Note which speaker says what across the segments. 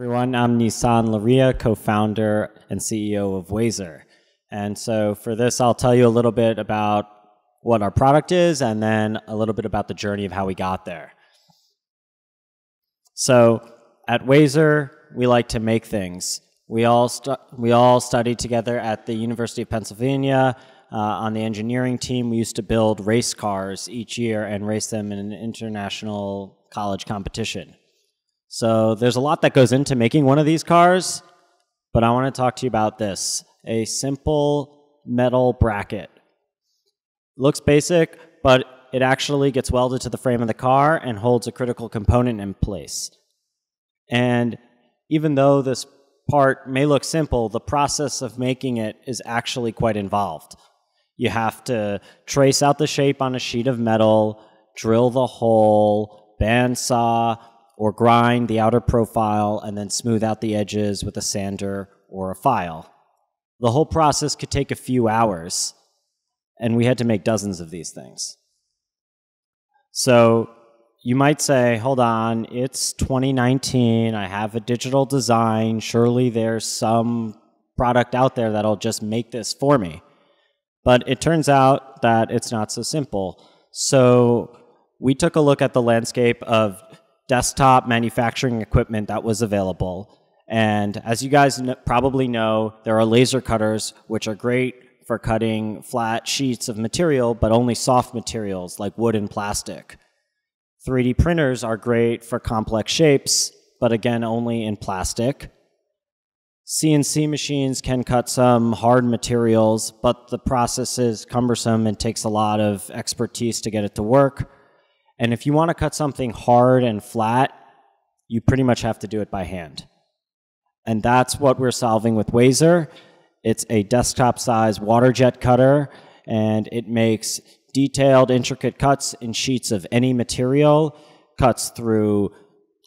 Speaker 1: everyone. I'm Nisan Lerea, co-founder and CEO of Wazer. And so for this, I'll tell you a little bit about what our product is and then a little bit about the journey of how we got there. So at Wazer, we like to make things. We all, we all studied together at the University of Pennsylvania uh, on the engineering team. We used to build race cars each year and race them in an international college competition. So there's a lot that goes into making one of these cars, but I want to talk to you about this a simple metal bracket. Looks basic, but it actually gets welded to the frame of the car and holds a critical component in place. And even though this part may look simple, the process of making it is actually quite involved. You have to trace out the shape on a sheet of metal, drill the hole, bandsaw, or grind the outer profile, and then smooth out the edges with a sander or a file. The whole process could take a few hours, and we had to make dozens of these things. So you might say, hold on, it's 2019, I have a digital design, surely there's some product out there that'll just make this for me. But it turns out that it's not so simple. So we took a look at the landscape of desktop manufacturing equipment that was available and as you guys probably know, there are laser cutters, which are great for cutting flat sheets of material, but only soft materials like wood and plastic. 3D printers are great for complex shapes, but again, only in plastic. CNC machines can cut some hard materials, but the process is cumbersome and takes a lot of expertise to get it to work. And if you want to cut something hard and flat, you pretty much have to do it by hand. And that's what we're solving with Wazer. It's a desktop size water jet cutter, and it makes detailed, intricate cuts in sheets of any material, cuts through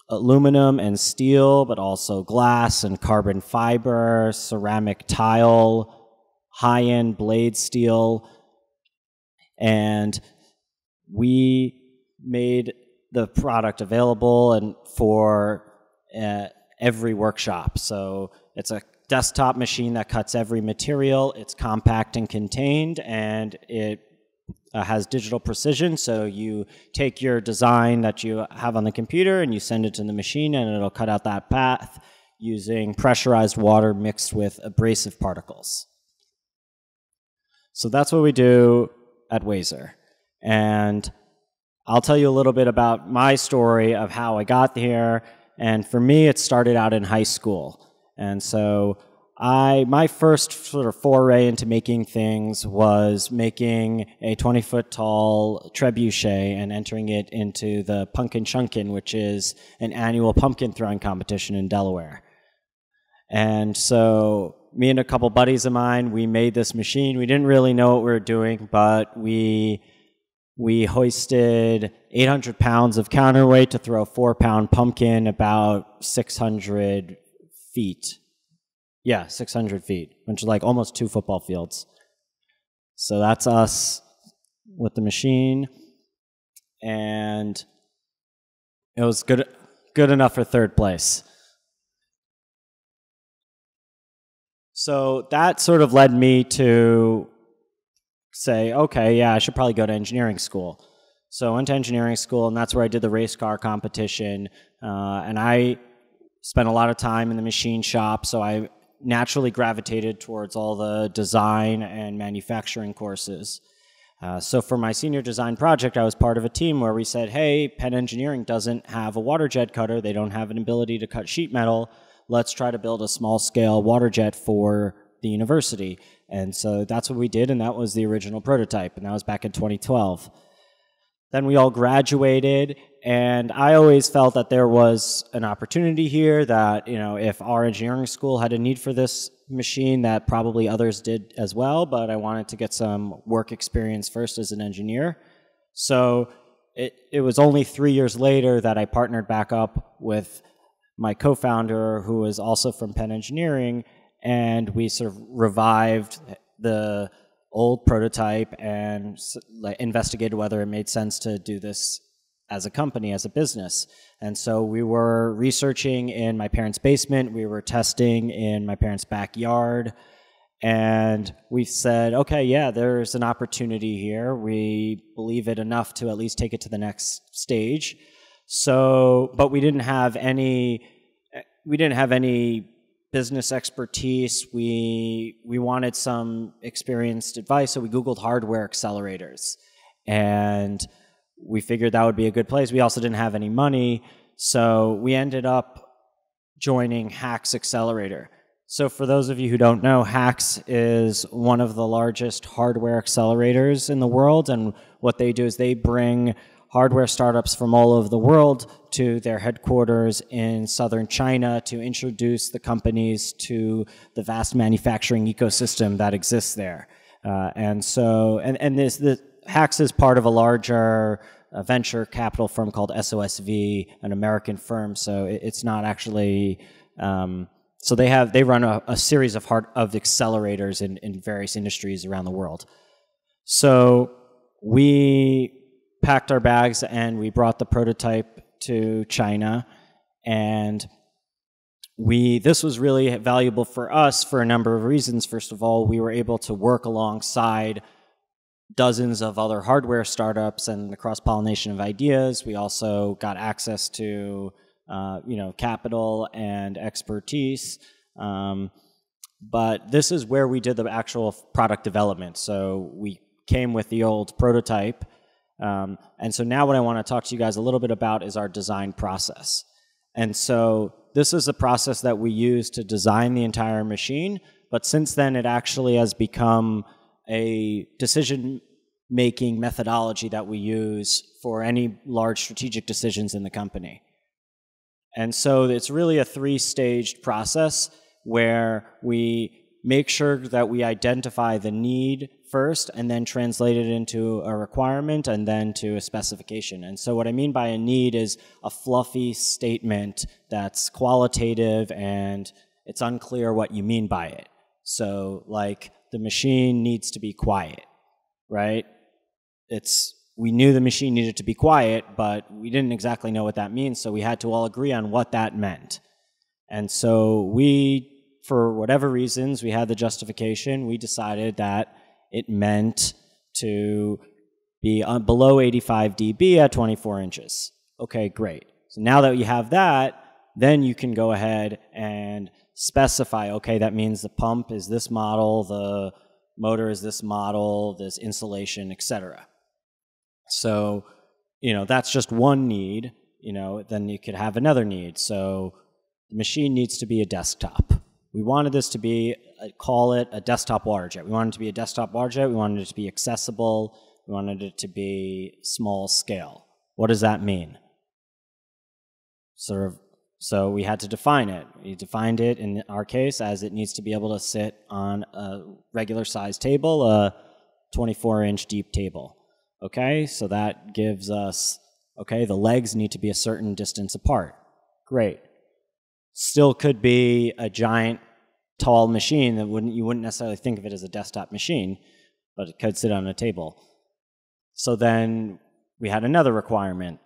Speaker 1: aluminum and steel, but also glass and carbon fiber, ceramic tile, high end blade steel. And we made the product available and for uh, every workshop. So it's a desktop machine that cuts every material. It's compact and contained, and it uh, has digital precision. So you take your design that you have on the computer and you send it to the machine, and it'll cut out that path using pressurized water mixed with abrasive particles. So that's what we do at Wazer. And I'll tell you a little bit about my story of how I got here and for me, it started out in high school. And so I, my first sort of foray into making things was making a 20 foot tall trebuchet and entering it into the Punkin Chunkin, which is an annual pumpkin throwing competition in Delaware. And so me and a couple buddies of mine, we made this machine. We didn't really know what we were doing, but we we hoisted 800 pounds of counterweight to throw a four pound pumpkin about 600 feet. Yeah, 600 feet, which is like almost two football fields. So that's us with the machine. And it was good, good enough for third place. So that sort of led me to say, okay, yeah, I should probably go to engineering school. So I went to engineering school, and that's where I did the race car competition. Uh, and I spent a lot of time in the machine shop, so I naturally gravitated towards all the design and manufacturing courses. Uh, so for my senior design project, I was part of a team where we said, hey, Penn Engineering doesn't have a water jet cutter. They don't have an ability to cut sheet metal. Let's try to build a small scale water jet for the university. And so that's what we did, and that was the original prototype, and that was back in 2012. Then we all graduated, and I always felt that there was an opportunity here that, you know, if our engineering school had a need for this machine, that probably others did as well, but I wanted to get some work experience first as an engineer. So it, it was only three years later that I partnered back up with my co founder, who was also from Penn Engineering, and we sort of revived the old prototype and like investigated whether it made sense to do this as a company, as a business. And so we were researching in my parents' basement, we were testing in my parents' backyard, and we said, okay, yeah, there's an opportunity here. We believe it enough to at least take it to the next stage. So, but we didn't have any, eh, we didn't have any business expertise. We we wanted some experienced advice, so we Googled hardware accelerators, and we figured that would be a good place. We also didn't have any money, so we ended up joining HAX Accelerator. So, for those of you who don't know, HAX is one of the largest hardware accelerators in the world. And what they do is they bring hardware startups from all over the world to their headquarters in southern China to introduce the companies to the vast manufacturing ecosystem that exists there. Uh, and so, and, and this, the HAX is part of a larger uh, venture capital firm called SOSV, an American firm. So it, it's not actually, um, so they have they run a, a series of hard of accelerators in, in various industries around the world. So we packed our bags and we brought the prototype to China, and we this was really valuable for us for a number of reasons. First of all, we were able to work alongside dozens of other hardware startups and the cross pollination of ideas. We also got access to uh, you know, capital and expertise. Um, but this is where we did the actual product development. So we came with the old prototype. Um, and so now what I want to talk to you guys a little bit about is our design process. And so this is the process that we use to design the entire machine, but since then it actually has become a decision making methodology that we use for any large strategic decisions in the company. And so it's really a three staged process where we make sure that we identify the need first and then translate it into a requirement and then to a specification. And so what I mean by a need is a fluffy statement that's qualitative and it's unclear what you mean by it. So like the machine needs to be quiet, right? It's we knew the machine needed to be quiet, but we didn't exactly know what that means, so we had to all agree on what that meant. And so we, for whatever reasons, we had the justification, we decided that it meant to be uh, below 85 dB at 24 inches. Okay, great. So now that you have that, then you can go ahead and specify, okay, that means the pump is this model, the motor is this model, this insulation, etc. So, you know, that's just one need, you know, then you could have another need. So the machine needs to be a desktop. We wanted this to be, call it a desktop water jet. We wanted it to be a desktop water jet. We wanted it to be accessible. We wanted it to be small scale. What does that mean? Sort of, so we had to define it. We defined it in our case as it needs to be able to sit on a regular size table, a 24 inch deep table. Okay, so that gives us, okay, the legs need to be a certain distance apart. Great. Still could be a giant, tall machine that wouldn't, you wouldn't necessarily think of it as a desktop machine, but it could sit on a table. So then we had another requirement.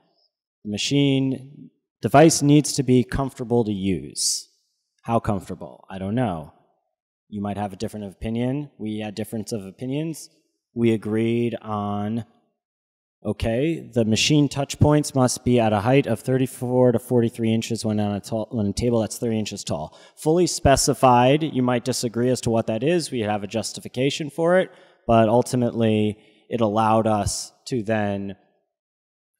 Speaker 1: The machine device needs to be comfortable to use. How comfortable? I don't know. You might have a different opinion. We had difference of opinions. We agreed on Okay, the machine touch points must be at a height of 34 to 43 inches when on a, tall, a table that's 30 inches tall. Fully specified, you might disagree as to what that is. We have a justification for it, but ultimately it allowed us to then,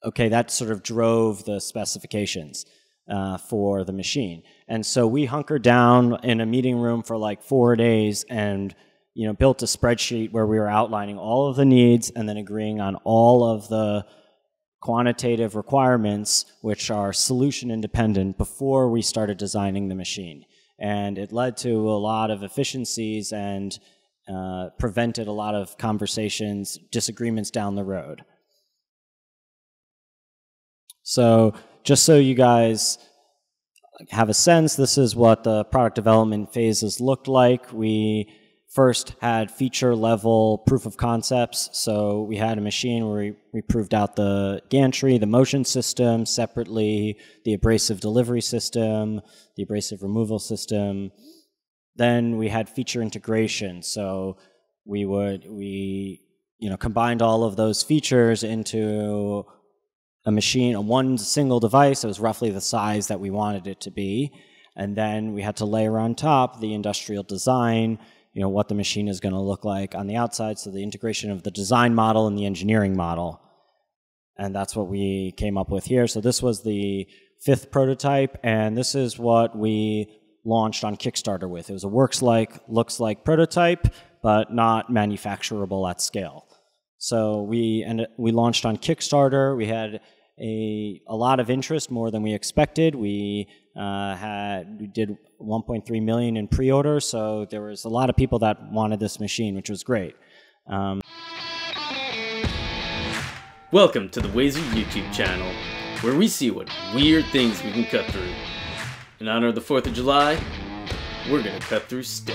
Speaker 1: okay, that sort of drove the specifications uh, for the machine. And so we hunkered down in a meeting room for like four days and you know, built a spreadsheet where we were outlining all of the needs and then agreeing on all of the quantitative requirements, which are solution independent, before we started designing the machine. And it led to a lot of efficiencies and uh, prevented a lot of conversations, disagreements down the road. So, just so you guys have a sense, this is what the product development phases looked like. We first had feature level proof of concepts. So we had a machine where we, we proved out the gantry, the motion system separately, the abrasive delivery system, the abrasive removal system. Then we had feature integration. So we would, we, you know, combined all of those features into a machine, a one single device that was roughly the size that we wanted it to be. And then we had to layer on top the industrial design, you know, what the machine is going to look like on the outside. So the integration of the design model and the engineering model. And that's what we came up with here. So this was the fifth prototype, and this is what we launched on Kickstarter with. It was a works like, looks like prototype, but not manufacturable at scale. So we ended, we launched on Kickstarter. We had a, a lot of interest, more than we expected. We uh, had we did 1.3 million in pre-order, so there was a lot of people that wanted this machine, which was great. Um,
Speaker 2: Welcome to the Wazer YouTube channel, where we see what weird things we can cut through. In honor of the 4th of July, we're gonna cut through steak.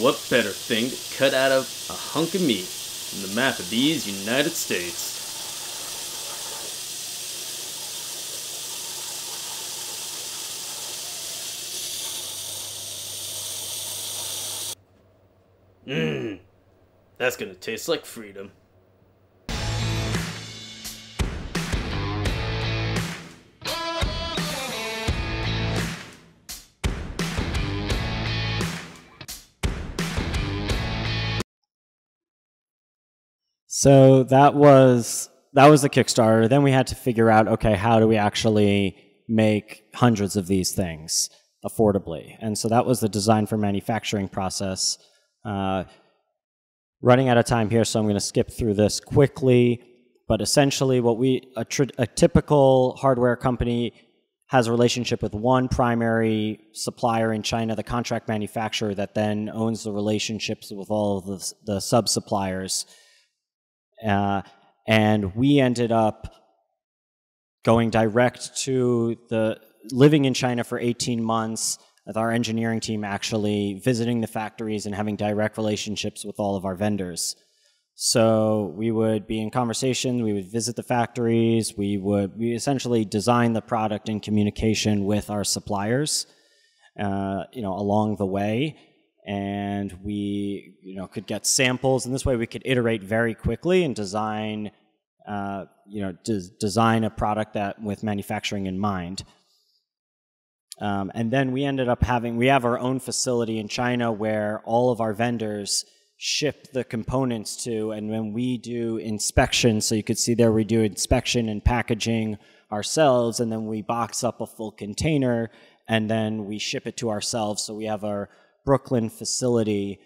Speaker 2: What better thing to cut out of a hunk of meat than the map of these United States? Mmm, that's gonna taste like freedom.
Speaker 1: So that was that was the Kickstarter. Then we had to figure out, okay, how do we actually make hundreds of these things affordably? And so that was the design for manufacturing process. Uh, running out of time here, so I'm going to skip through this quickly. But essentially, what we a, a typical hardware company has a relationship with one primary supplier in China, the contract manufacturer, that then owns the relationships with all of the, the sub suppliers. Uh, and we ended up going direct to the living in China for 18 months with our engineering team actually visiting the factories and having direct relationships with all of our vendors. So we would be in conversation, we would visit the factories, we would we essentially design the product in communication with our suppliers, uh, you know, along the way. And we, you know, could get samples, and this way we could iterate very quickly and design, uh, you know, des design a product that with manufacturing in mind. Um, and then we ended up having, we have our own facility in China where all of our vendors ship the components to, and when we do inspection, so you could see there we do inspection and packaging ourselves, and then we box up a full container, and then we ship it to ourselves. So we have our Brooklyn facility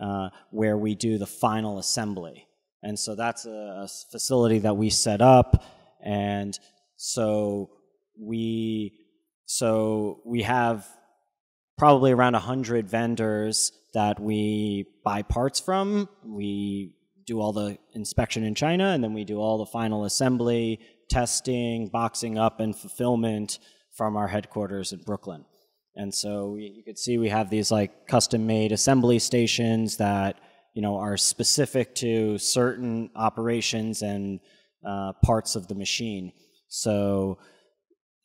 Speaker 1: uh, where we do the final assembly. And so that's a, a facility that we set up, and so we so we have probably around 100 vendors that we buy parts from. We do all the inspection in China, and then we do all the final assembly, testing, boxing up, and fulfillment from our headquarters in Brooklyn. And so we, you could see we have these like custom-made assembly stations that you know are specific to certain operations and uh, parts of the machine. So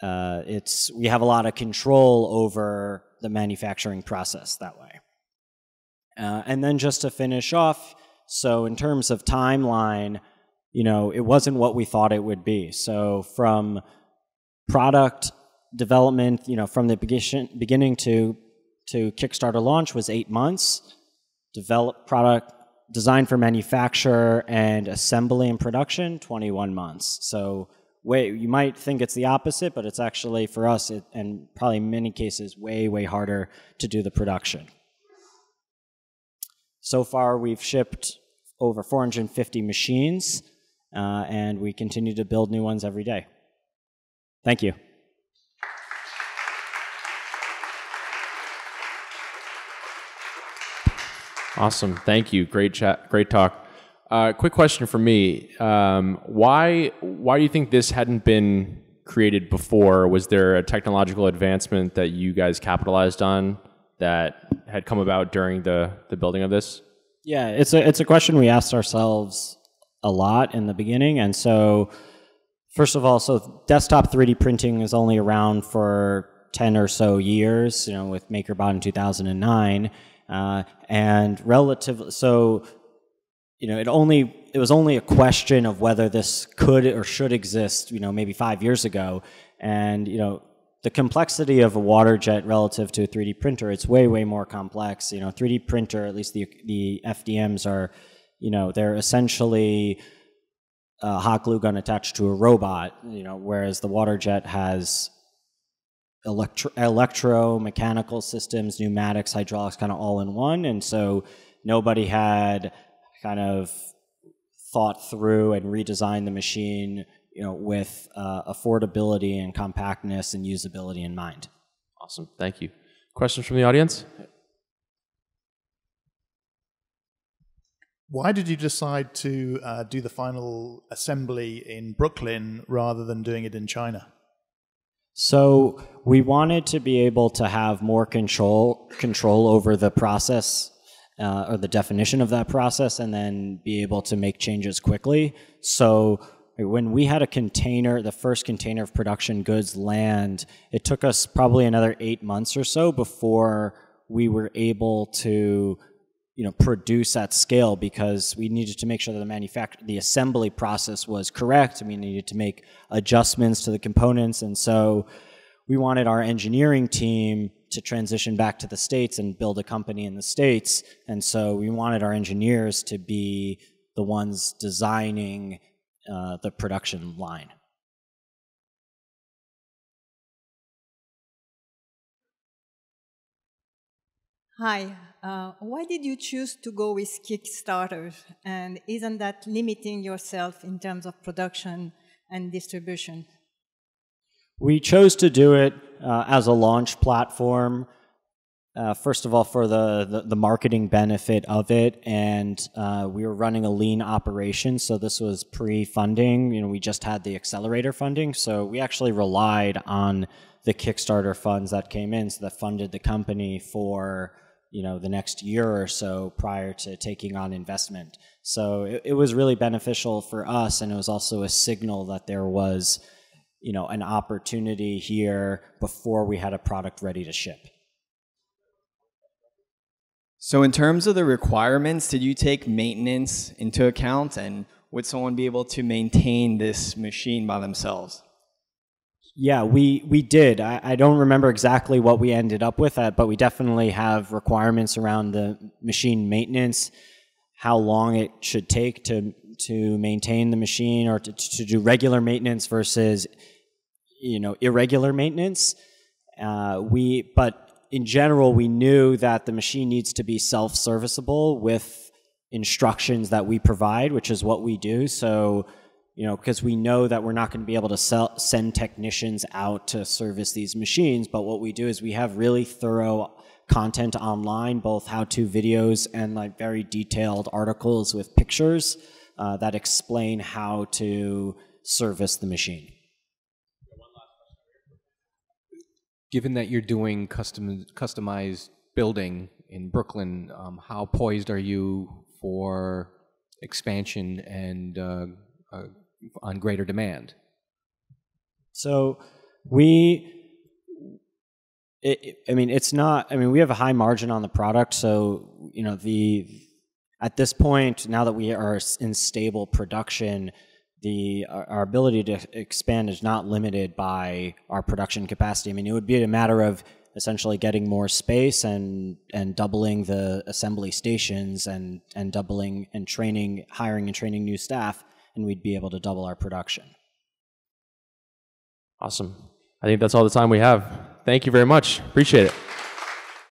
Speaker 1: uh, it's we have a lot of control over the manufacturing process that way. Uh, and then just to finish off, so in terms of timeline, you know, it wasn't what we thought it would be. So from product development, you know, from the beginning to to Kickstarter launch was eight months. Develop product design for manufacture and assembly and production 21 months. So way you might think it's the opposite, but it's actually for us it, and probably in many cases way way harder to do the production. So far, we've shipped over 450 machines, uh, and we continue to build new ones every day. Thank you.
Speaker 3: Awesome. Thank you. Great chat. Great talk. Uh, quick question for me: um, Why why do you think this hadn't been created before? Was there a technological advancement that you guys capitalized on that had come about during the the building of this?
Speaker 1: Yeah, it's a it's a question we asked ourselves a lot in the beginning, and so first of all, so desktop 3D printing is only around for 10 or so years, you know, with MakerBot in 2009, uh, and relative. So, you know, it only it was only a question of whether this could or should exist, you know, maybe five years ago, and you know the complexity of a water jet relative to a 3D printer, it's way, way more complex. You know, 3D printer, at least the, the FDMs are, you know, they're essentially a hot glue gun attached to a robot, you know, whereas the water jet has electro, electromechanical systems, pneumatics, hydraulics, kind of all in one. And so nobody had kind of thought through and redesigned the machine you know, with uh, affordability and compactness and usability in mind.
Speaker 3: Awesome, thank you. Questions from the audience?
Speaker 4: Why did you decide to uh, do the final assembly in Brooklyn rather than doing it in China?
Speaker 1: So we wanted to be able to have more control control over the process uh, or the definition of that process, and then be able to make changes quickly. So when we had a container, the first container of production goods land, it took us probably another eight months or so before we were able to you know produce at scale because we needed to make sure that the manufacture the assembly process was correct we needed to make adjustments to the components and so we wanted our engineering team to transition back to the states and build a company in the states and so we wanted our engineers to be the ones designing uh, the production line.
Speaker 5: Hi, uh, why did you choose to go with Kickstarter? And isn't that limiting yourself in terms of production and distribution?
Speaker 1: We chose to do it uh, as a launch platform uh, first of all, for the, the, the, marketing benefit of it, and uh, we were running a lean operation, so this was pre-funding. You know, we just had the accelerator funding, so we actually relied on the Kickstarter funds that came in, so that funded the company for you know the next year or so prior to taking on investment. So it, it was really beneficial for us, and it was also a signal that there was you know an opportunity here before we had a product ready to ship.
Speaker 6: So, in terms of the requirements, did you take maintenance into account, and would someone be able to maintain this machine by themselves?
Speaker 1: Yeah, we we did. I, I don't remember exactly what we ended up with, that, but we definitely have requirements around the machine maintenance, how long it should take to to maintain the machine or to, to do regular maintenance versus you know irregular maintenance. Uh, we but in general, we knew that the machine needs to be self-serviceable with instructions that we provide, which is what we do. So, you know, because we know that we're not going to be able to sell, send technicians out to service these machines, but what we do is we have really thorough content online, both how-to videos and like very detailed articles with pictures uh, that explain how to service the machine.
Speaker 7: Given that you're doing custom customized building in Brooklyn, um, how poised are you for expansion and uh, uh, on greater demand?
Speaker 1: So we. It, I mean, it's not. I mean, we have a high margin on the product, so you know the. At this point, now that we are in stable production, the our ability to expand is not limited by our production capacity. I mean, it would be a matter of essentially getting more space and and doubling the assembly stations and and doubling and training, hiring and training new staff, and we'd be able to double our production.
Speaker 3: Awesome. I think that's all the time we have. Thank you very much. Appreciate it.